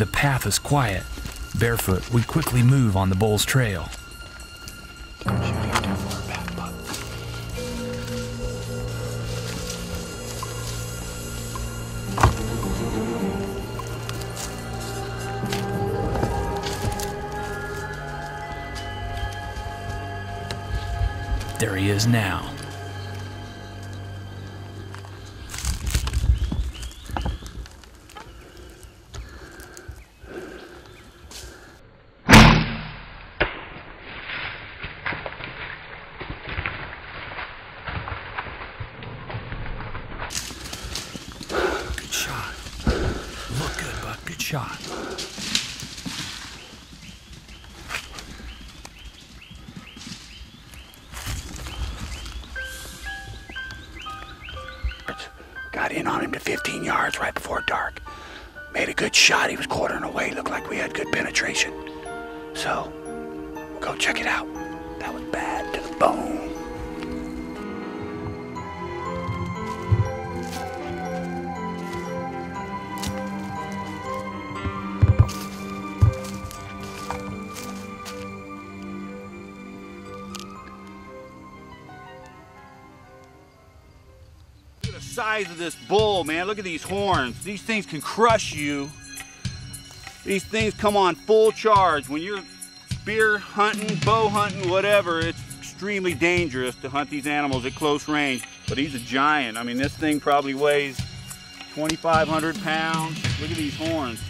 The path is quiet. Barefoot, we quickly move on the bull's trail. There he is now. Good shot. Look good, Buck. Good shot. Got in on him to 15 yards right before dark. Made a good shot. He was quartering away. Looked like we had good penetration. So, go check it out. That was bad size of this bull, man. Look at these horns. These things can crush you. These things come on full charge. When you're spear hunting, bow hunting, whatever, it's extremely dangerous to hunt these animals at close range. But he's a giant. I mean, this thing probably weighs 2,500 pounds. Look at these horns.